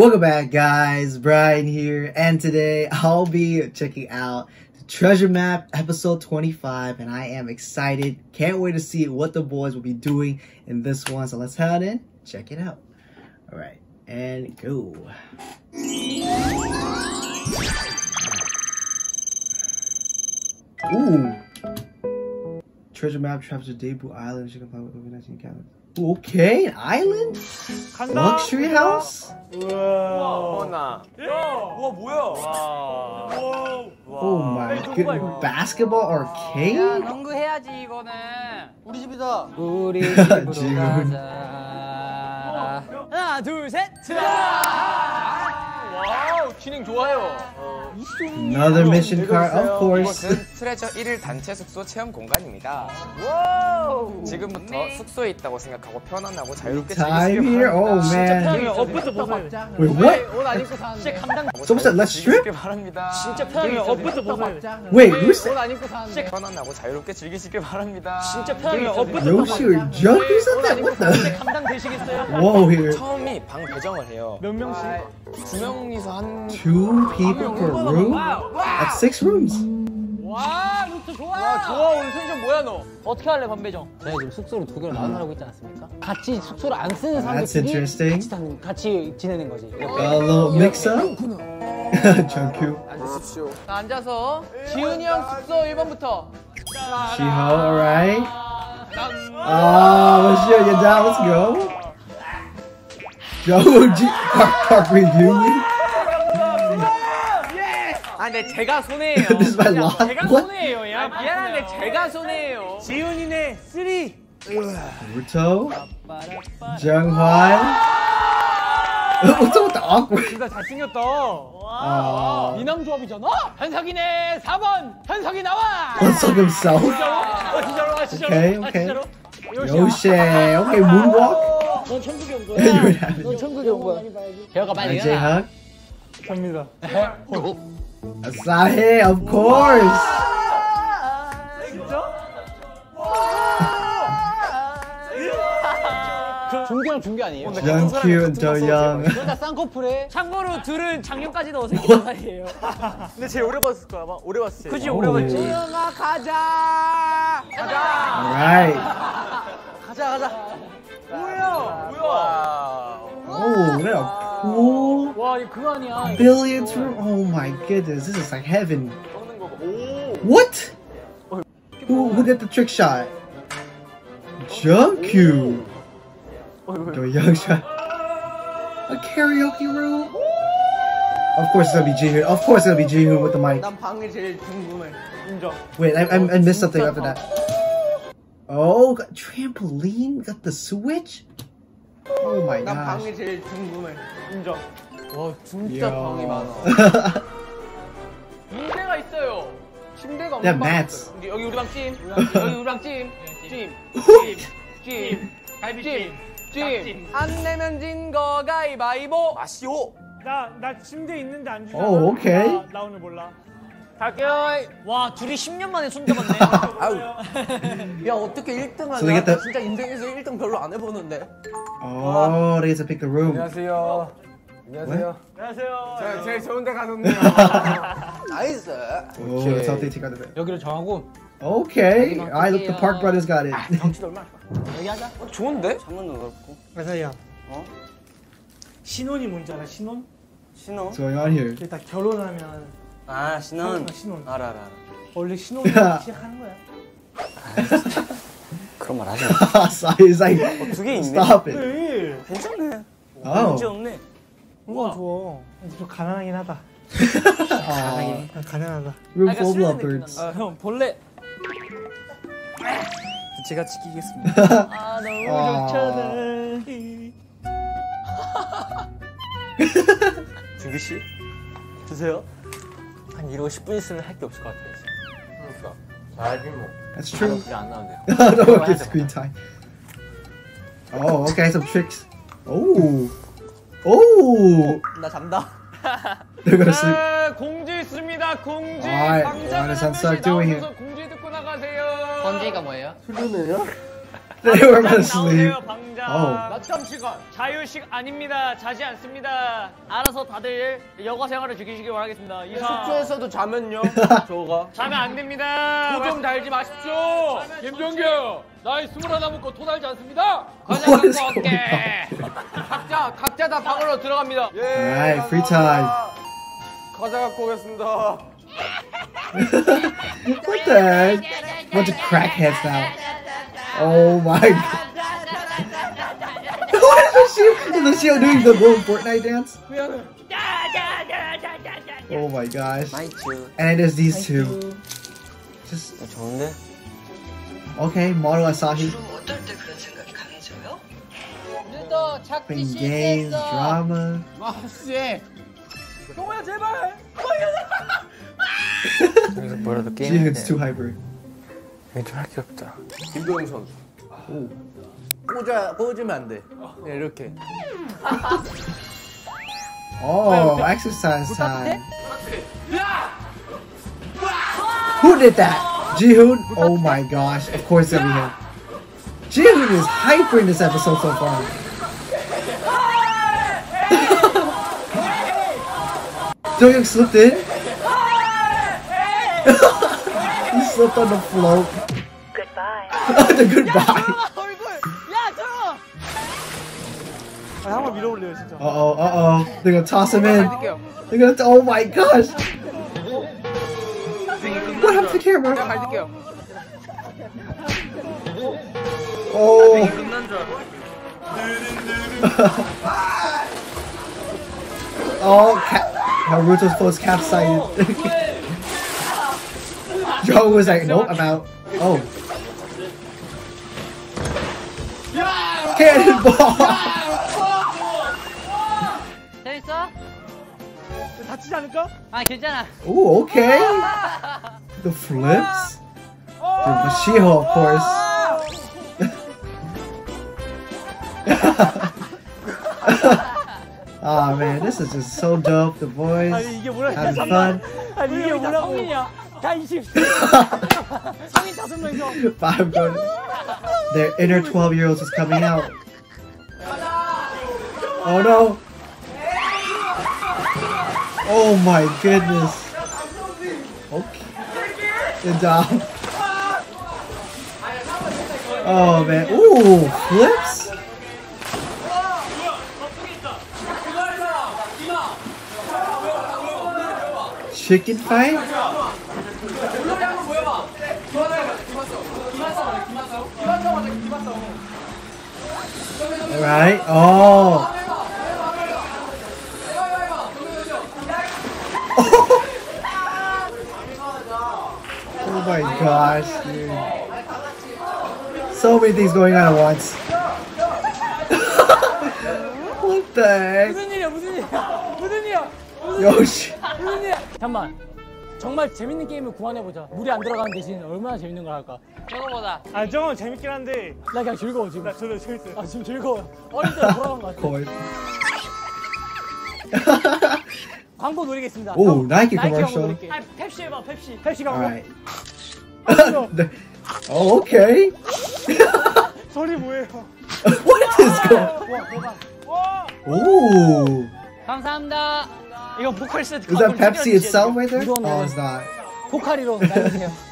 Welcome back, guys. Brian here, and today I'll be checking out the Treasure Map episode 25, and I am excited. Can't wait to see what the boys will be doing in this one. So let's head in, check it out. All right, and go. Ooh. Treasure Map traps a debut island. You can find with COVID-19 calendar. Okay, an island? Luxury house? 어나. 와 뭐야? Oh my god. Basketball 야, arcade? 농구 해야지 이거는. 우리 집이다. 우리 집으로. 가자. 하나, 둘, 셋. 와우 진행 좋아요. Another mission card, of course. 이곳은 트레저 1일 단체 숙소 체험 공간입니다. 지금부터 숙소에 있다고 생각하고 편안하고 자유롭게 Time 즐기시길 here? Oh 바랍니다. man. 옷부터 벗어요. Wait, what? 옷안 입고 사는데. 진짜 감당. Someone said let's strip? 즐기시길 바랍니다. 진짜 편하게 옷부터 벗어요. Wait, who said? 옷안 입고 사는데. 편안하고 자유롭게 즐기시길 바랍니다. 진짜 편하게 Yoshi or Junk? Who said that? What the? 감당 되시겠어요? Whoa here. 처음이 방 배정을 해요. 몇 명씩? 두 명이서 한 Two people per room? That's six rooms. 와, 루트 좋아. 와 좋아 오늘 텐션 뭐야 너? 어떻게 할래, 반배정? 저희 지금 숙소를 두 개를 나눠 살고 있지 않습니까? 같이 숙소를 안 쓰는 That's 사람들끼리 interesting. 같이, 사는, 같이 지내는 거지. 이렇게. A little mix up. Junku. 앉으십시오. 자 앉아서 지훈이 형 숙소 1번부터. Shiho, alright. Ah, let's show you down. Let's go. Joe G Park, Park 아 근데 제가 손해예요. 제가? 손해예요, 야. 미안한데 제가 손해예요. 지훈이네, three. Naruto. Junghwan. What's up with the awkward? 둘다 잘생겼다. Uh, 미남 조합이잖아? 현석이네, 4번. 현석이 나와. up himself? 어, 진짜로? 아, 진짜로? 아, okay. 진짜로? Yoshi. Okay, moonwalk. 넌 천국에 온 거야. 넌. 천국에 온 거야. 배어가 빨리 J 일어나. Asahi, of course. 중계랑 중계 아니에요? Do Young. 둘다 쌍꺼풀에. 참고로 둘은 작년까지도 어색했던 사이예요. 근데 제일 오래 봤을 거야 아마. 오래 봤을 때. 그지 오. 오래 봤지. 지훈아 가자. 가자. Alright. 가자 가자. 뭐야? 뭐야? Oh, what a cool 와 이거 그거 아니야. billiards room. Oh my goodness, this is like heaven. 꺾는 거고. 오. What? Who, who did the trick shot? Jungkyu. Do Young shot. A karaoke room. Of course it's gonna be Jihoon. Of course it's gonna be Jihoon with the mic. 난 방이 제일 궁금해. 인정. Wait, I, I, I missed something after that. Oh, got trampoline? Got the switch? Oh my 난 gosh. 방이 제일 궁금해. 인정. 와 진짜 Yeah. 방이 많아. 침대가 있어요. 침대가 없는 방 mats. 있어요. 여기, 여기 우리 방 찜. 여기 우리 방 찜. 찜. 찜. 갈비 찜. 찜. 안 내면 진 거 가위바위보. 마시오. 나, 나 침대 있는데 안 주잖아. 오, 오케이. 나, 나 오늘 몰라. 갈게요. 와 둘이 10년 만에 손잡았네. 야 어떻게 1등 So they 하냐? get the- 나 진짜 인생에서 1등 별로 안 해보는데. Oh, they get to pick the room. 안녕하세요. 안녕하세요. 안녕하세요. 제가 제일 좋은 데 가셨네요. Nice. Oh, that's how they take out the bed. 여기를 정하고 Okay. I look, the Park Brothers got it. 여기 하자. 좋은데? 마시야. 어? 신혼이 뭔지 알아? 신혼? 신호. What's going on here? 다 결혼하면 아 신혼. 아, 신혼. 알아 알아. 원래 신혼이 시작하는 거야. 그런 말 하지 Sai is like, 두개 있네. stop it. 왜? 괜찮네. Oh. 문제 없네. 우와 좋아. 좀 가난하긴 하다. Aw. 아, 가난하다. Room full of lovebirds. 아, 형 벌레. 제가 지키겠습니다. 아 너무 아. 좋잖아. 준기 씨 드세요. 한 이러고 10분 있으면 할 게 없을 것 같아요. 그러니까. 잘지 뭐. That's true. 이게 안 나오는데요. Don't get screen time. Oh, okay, some tricks. Oh. Oh. 나 잔다. They're gonna sleep. 네, 공지 있습니다. 공지. Alright, 하나씩 Sunset doing 나오셔서 공지 듣고 나가세요. 번지가 뭐예요? About to sleep. 나오세요, 방장. 낮잠 시간. 자유식 아닙니다. 자지 않습니다. 알아서 다들 여가 생활을 즐기시길 바라겠습니다. 이상. 숙소에서도 자면요. 저가. 자면 안 됩니다. 도좀 달지 마십시오. 김종규, 나이 스물하나 먹고 토 달지 않습니다. 과자 갖고 going 갈게. 각자 각자 다 방으로 들어갑니다. 예. Alright, free time. 과자 갖고 오겠습니다. what the heck? Bunch of crackheads now. Oh my god. what is the shield? Is the shield doing the little Fortnite dance? Oh my gosh. And it is these two. Just. Okay, model Asahi. Playing games, drama. Dude, it's too hyper. 할 게 없다. 김도영 선수. 꽂아 꽂으면 안 돼. 네, 이렇게. Oh, exercise time. Who did that? Jihoon? Oh my gosh, of course it'll be him. Jihoon is hyper in this episode so far. Doyoung slipped in. he slipped on the float. Goodbye. the goodbye. 아, 한번 밀어볼래요 진짜. Uh oh, uh oh. They're gonna toss him in. They're gonna. oh my gosh. What happened to the camera? Oh. oh, ca- Naruto's close capsized. Joe was like, nope, I'm out. Oh. Cannonball! 재밌어? 다치지 않을까? 아 괜찮아. Ooh, okay. The flips. The Mashiho, of course. oh man, this is just so dope. The boys 아니 이게 뭐야? having fun. 아니 이게 뭐라고? 성인이야. 다 20. 성인 다섯 명이서. Five going. Their inner 12 year olds is coming out. Oh no. Oh my goodness. Okay. Good job. Uh, oh man. Ooh, flips? Chicken fight? Alright. Oh. oh my gosh, dude. So many things going on at once. what the heck? 무슨 일이야 무슨 일이야 무슨 일이야. Yoshi. 무슨 일이야. 잠만. 정말 재밌는 게임을 구안해보자. 물이 안 들어가는 대신 얼마나 재밌는 걸 할까? 저거보다. 아 저건 재밌긴 한데 나 그냥 즐거워 지금. 나 저도 재밌어요. 아 지금 즐거워요. 어릴 때 돌아간 것 같아. 광고 노리겠습니다. 오, 형, 나이키. 노릴게. 아, 펩시 해봐 펩시. 펩시 광고. Alright. oh, okay. 소리 뭐예요? what is going 와 대박. Ooh. 감사합니다. 이거 보컬 세트. Is that Pepsi itself right there? Oh, it's not. 포카리로 날리세요.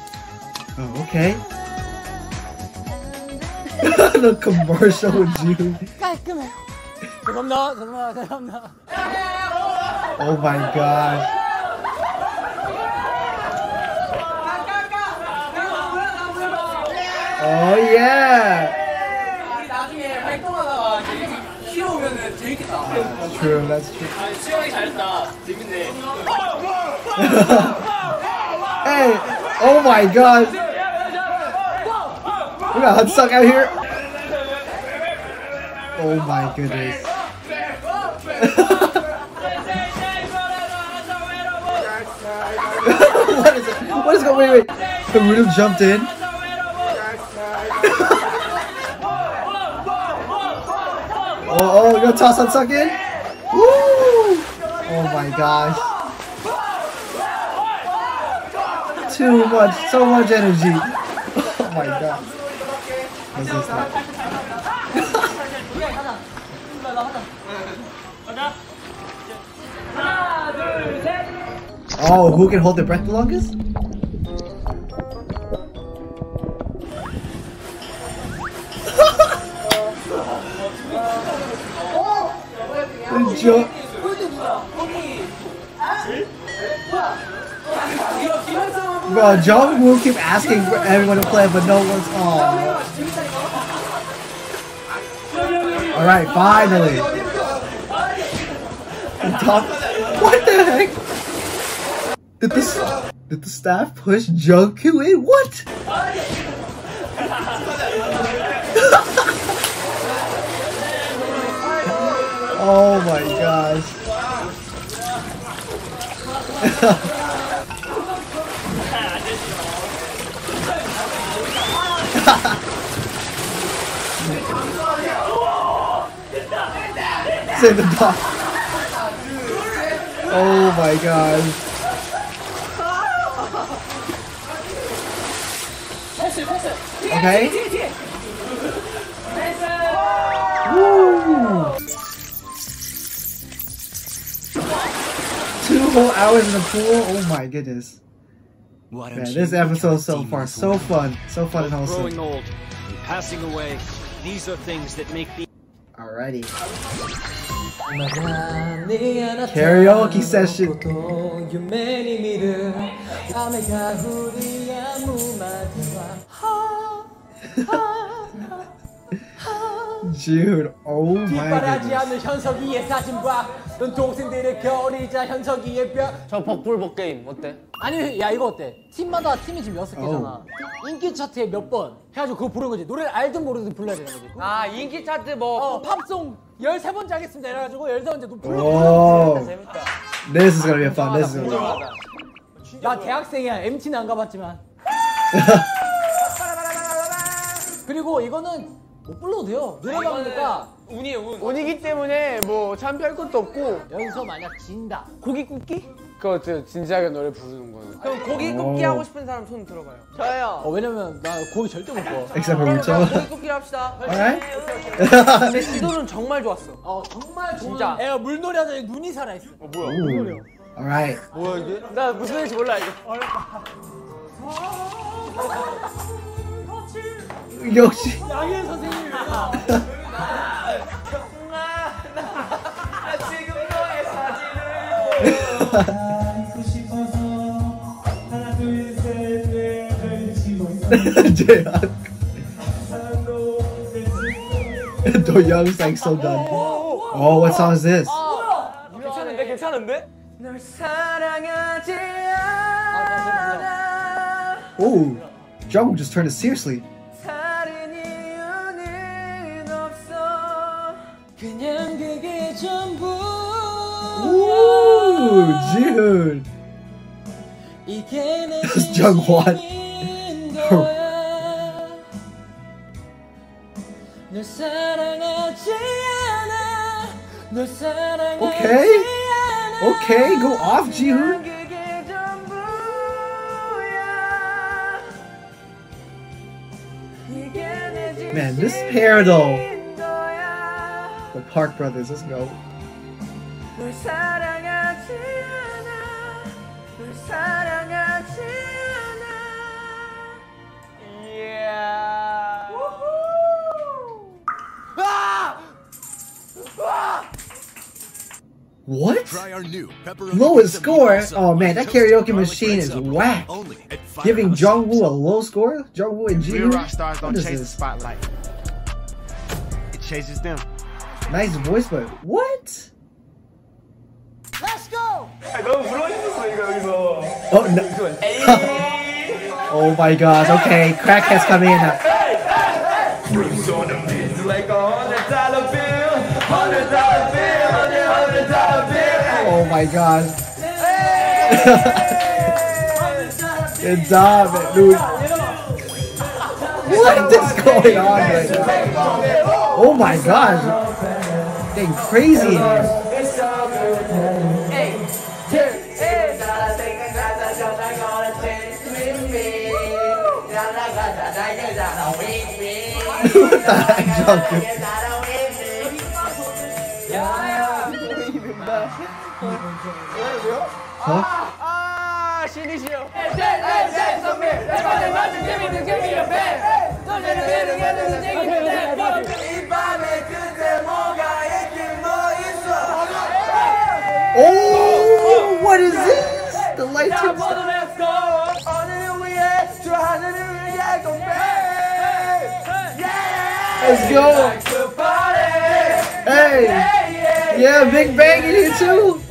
Oh, okay. the commercial with June. 깔끔해요. 죄송합니다. 죄송합니다. 죄송합니다. Oh my gosh. Oh yeah. 우리 나중에 활동하다가 히로 오면은 재밌겠다. That's true. That's true. 수영이 잘했다. 재밌네. Hey. Oh my gosh. We got Hudsuck out here. Oh my goodness. what is it? What is going? Wait, wait. Naruto jumped in. Oh, oh, gonna toss Hudsuck in? Woo! Oh my gosh. Too much, so much energy. Oh my god. What's this like? Oh, who can hold their breath the longest? The jo- Bro, John Woo keep asking for everyone to play, but no one's on. All right, finally. What the heck? Did the staff push Jungkook in? What? Oh my gosh. Save the dog. Oh my god. Okay. Woo! Whole hours in the pool. Oh my goodness. Man, this episode so far so fun, so fun and growing wholesome. old and passing away. These are things that make the Alrighty. Karaoke Karaoke session. Dude, oh my 뒷바라지 goodness. 않는 현석이의 사진과 넌 동생들의 겨울이자 현석이의 뼈저 복불복 게임 어때? 아니 야 이거 어때? 팀마다 팀이 지금 여섯 개잖아 인기 차트에 몇 번 해가지고 그거 부르는 거지 노래를 알든 모르든 불러야 되는 거지 아 인기 차트 뭐 어 팝송 13번째 하겠습니다 이래가지고 13번째 불러 Oh, 재밌다. this is gonna be fun. This is gonna be fun. 나 대학생이야 MT는 안 가봤지만 그리고 이거는 못 불러도 돼요 노래방이니까 운이에요 운. 운이기 때문에 뭐 참피할 것도 없고 여기서 만약 진다 고기 굽기? 그거 저 진지하게 노래 부르는 거는. 그럼 고기 굽기 오. 하고 싶은 사람 손 들어봐요. 저요. 어 왜냐면 나 고기 절대 못 구워 Except for. 고기 굽기 합시다. Alright. 내 지도는 정말 좋았어. 어 정말 진짜. 애가 물놀이 하자니 눈이 살아있어 Ooh. Alright. 뭐야 이게? 나 무슨 노래인지 몰라 이거. 역시. 양현 선생님이 지금 너의 사진을. Jaehyun. Do Young's like so done. Oh, what song is this? 괜찮은데 괜찮은데? 널 사랑하지 않아. Oh, Jungkook just turned it seriously. June. This is Jung Hwan. okay. Okay, go off, Jihoon. Man, this pair though. The Park Brothers, let's go. 널 사랑하지 않아 널 사랑하지 않아 yeah. 아! What? Try our new pepperoni Lowest pizza score? meatball sub Oh man, with that toasted karaoke garlic machine bread is sub whack. Only at five Giving out of Jungwoo six. a low score? Jungwoo and Real Jihoon? rock stars don't What is chase the this? spotlight. It chases them. Nice voice, but what? Let's go Oh no. oh my gosh, okay, crack has come in now. Oh my god. Good job, dude. What is going on right now? Oh my gosh. Getting crazy in here. Huh? The. Don't. Oh, what is this? The light turns yeah, go back. Yeah. Let's go. Hey. Yeah, Big Bang in here too.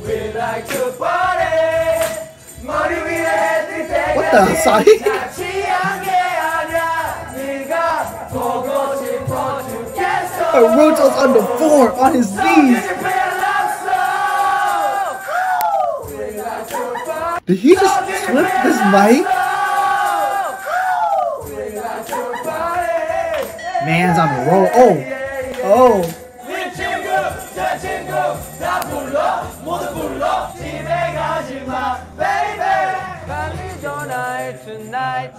What the? Sorry. Roto's on the floor, on his knees. Did he just flip his mic? Man's on the roll. Oh. Oh.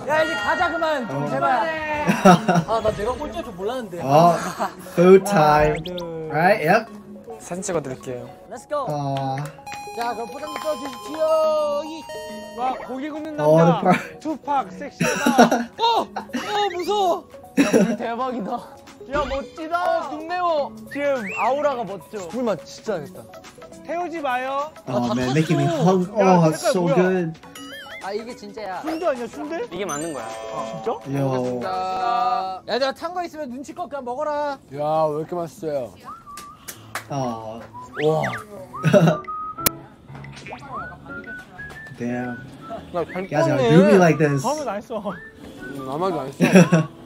야 이제 가자 그만 어. 제발 아나 내가 꼴찌할 줄 몰랐는데 Oh, food time. Right? Yep. 사진 찍어드릴게요. Let's go Aw. 자 그럼 포장 떠주십시오 이. 와 고기 굽는 어, 남자. the part. 투팍 섹시하다. 어! 어 무서워 대박이다 야 멋지다 눈 매워 지금 아우라가 멋져. 불맛 진짜 맛있다 태우지 마요. Oh man, making me hung. Oh, it's so good. 아 이게 진짜야 순대 아니야 순대? 이게 맞는 거야 진짜? Yo. 자 얘들아 탄 거 있으면 눈치껏 그냥 먹어라 야 왜 이렇게 맛있어요 Oh. 와 Damn. 나잘 You guys do me like this. 처음에 나 했어.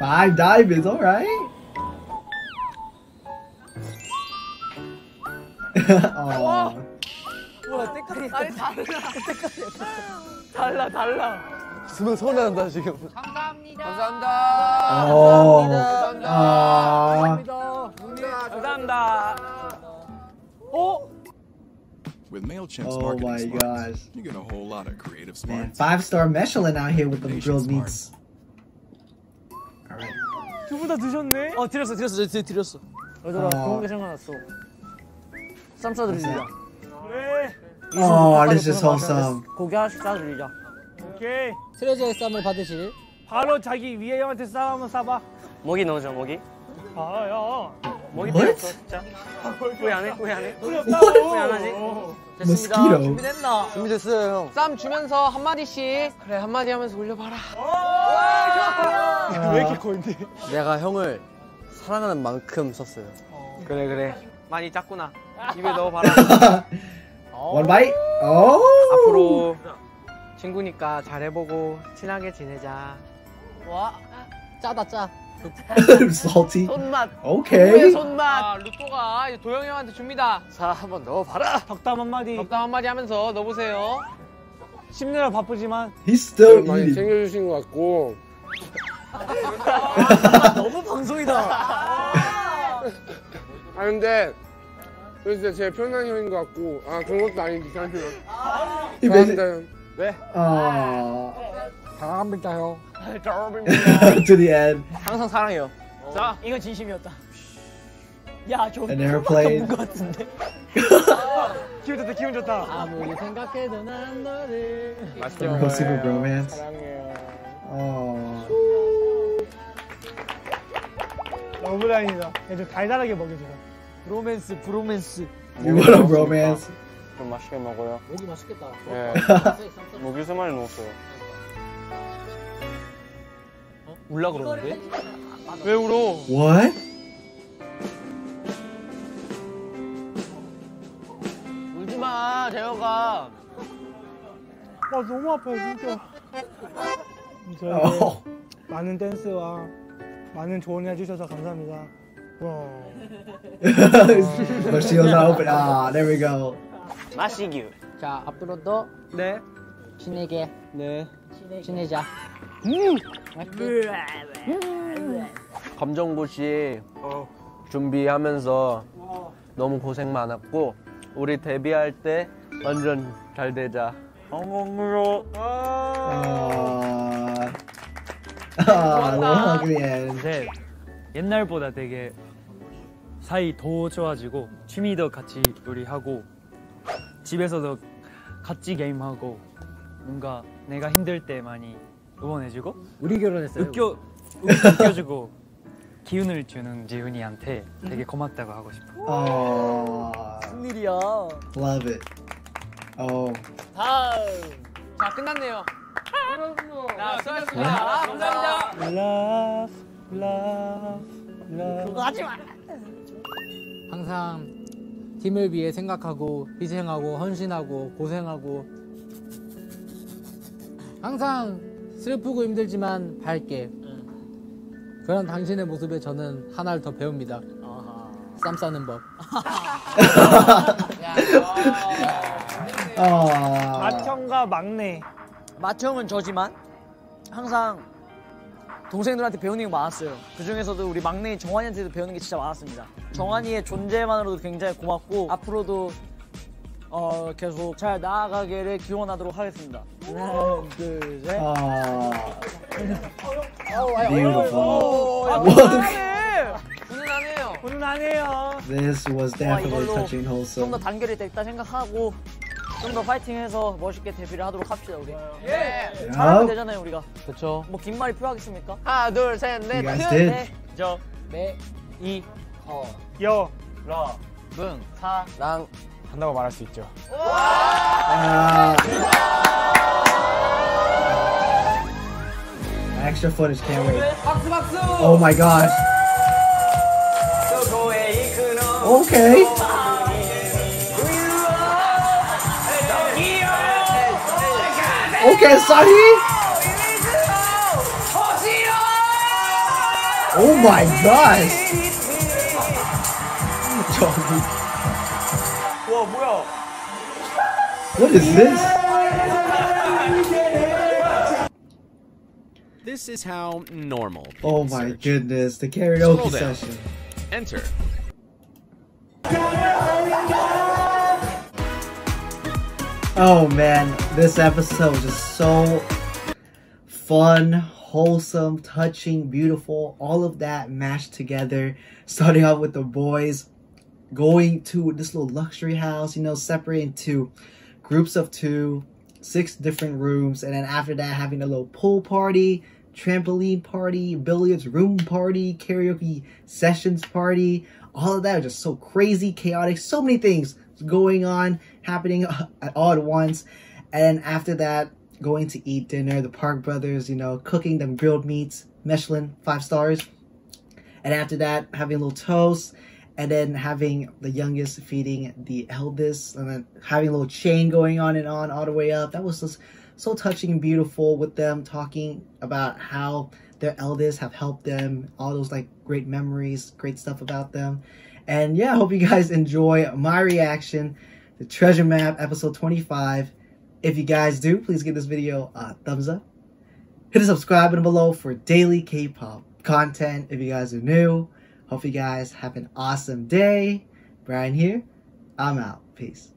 나만 안 써. Five diamonds, alright. oh. 우와 때깔이 아니 달라 달라 달라 수능 서운해한다 지금 감사합니다 감사합니다 Oh. 감사합니다 감사합니다 어? With MailChimp's Oh marketing my smarts, gosh. you get a whole lot of creative Man, smarts. five star Michelin out here with them grilled meats. Alright. 두분다 드셨네. 어 드렸어 드렸어 드, 드렸어 얘들아 어. 좋은 게 생각났어. 쌈 싸드리자 그래. This is wholesome. 고기 하나씩 싸드리자 오케이. 트레저의 쌈을 받으실 바로 자기 위에 형한테 쌈 한번 싸봐. 모기 넣어줘 모기. 아 야. 모기 What? 필요 없어 진짜. 후회 안 해? 후회 안 해? 후회 없다고. 후회 안 하지? Mosquito. 준비됐나? 준비됐어요 형쌈 주면서 한마디씩 그래 한마디 하면서 올려봐라 왜 이렇게 코인데? 내가 형을 사랑하는 만큼 썼어요. 그래 그래. 많이 짰구나. 입에 넣어봐라. One bite. Oh. 앞으로 친구니까 잘해보고 친하게 지내자. 와. 짜다 짜. Salty. 손맛. Okay. 누구의 손맛. 아, 루토가 이제 도영이 형한테 줍니다. 자 한번 넣어봐라. 덕담 한마디. 덕담 한마디 하면서 넣어보세요. 씹느라 바쁘지만. He's still 많이 eating. 챙겨주신 것 같고 너무 방송이다 아 근데 진짜 제일 편한 형인 것 같고 아 그런 것도 He basically. 형 왜? Oh. 사랑합니다 형 to the end. 항상 사랑해요 자, 이건 진심이었다. 야, 좀 An airplane. 것 같은데. 기분 좋다 기분 좋다. 아무리 생각해도 난 너를. 맛있게 romance. 사랑해요 Oh. 러브라인이다. 얘좀 달달하게 먹여줘라. 브로맨스, 브로맨스. A romance? 좀 맛있게 먹어요. 고기 맛있겠다. 예. 모기 세 마리 넣었어요. 울라 그러는데? 왜 울어? What? 울지 마 재혁아 아 너무 아파요 진짜. 진짜 Oh. 많은 댄스와 많은 조언 해주셔서 감사합니다. 와. open. Ah, there we go. 마시규. 자, 앞으로도 네. 친하게 네 지내자. 검정고시 준비하면서 너무 고생 많았고 우리 데뷔할 때 완전 잘 되자. Hug at the end. 근데 옛날보다 되게 사이 더 좋아지고 취미도 같이 우리 하고 집에서도 같이 게임하고 뭔가 내가 힘들 때 많이 응원해주고 우리 결혼했어요. 웃겨 웃겨주고 기운을 주는 지훈이한테 되게 고맙다고 하고 싶어. Oh, 무슨 일이야? love it. 다음. 자 끝났네요. 자 수고하셨습니다. 아, 감사합니다. Love, love, love. 그거 하지 마. 항상 팀을 위해 생각하고 희생하고 헌신하고 고생하고 항상 슬프고 힘들지만 밝게 그런 당신의 모습에 저는 하나를 더 배웁니다. 쌈 싸는 법. oh. 마청과 막내. 마청은 저지만 항상 동생들한테 배우는 게 많았어요. 그 중에서도 우리 막내인 정환이한테도 배우는 게 진짜 많았습니다. 정환이의 존재만으로도 굉장히 고맙고 앞으로도 어, 계속 잘 나아가기를 기원하도록 하겠습니다. 하나, 둘, 셋. 훈훈하네요. 훈훈하네요. This was definitely 이걸로 touching, 좀더 wholesome. 단결이 됐다 생각하고 좀 더 파이팅해서 멋있게 데뷔를 하도록 합시다 우리. 예. 잘하면 되잖아요 우리가. 그렇죠. 뭐 긴 말이 필요하겠습니까? 하나 둘 셋 넷. Did. 네. 저, 네. 이, 어, 여. 러, 분, 사, 랑 한다고 말할 수 있죠. Ah. Extra footage, can't wait. 박수 박수. Oh my gosh. Okay. Okay, Asahi! Oh my gosh! What is this? This is how normal. Oh my search. goodness, the karaoke session. Enter. Oh man, this episode was just so fun, wholesome, touching, beautiful, all of that mashed together. Starting off with the boys going to this little luxury house, you know, separated into groups of two, six different rooms, and then after that having a little pool party, trampoline party, billiards room party, karaoke sessions party. All of that was just so crazy, chaotic, so many things going on, happening uh, all at once. And after that, going to eat dinner, the Park Brothers, you know, cooking them grilled meats, Michelin, five stars. And after that, having a little toast, and then having the youngest feeding the eldest, and then having a little chain going on and on all the way up. That was just so touching and beautiful with them talking about how their eldest have helped them, all those like great memories, great stuff about them. And yeah, I hope you guys enjoy my reaction to Treasure Map episode 25. If you guys do, please give this video a thumbs up. Hit the subscribe button below for daily K-pop content if you guys are new. Hope you guys have an awesome day. Brian here. I'm out. Peace.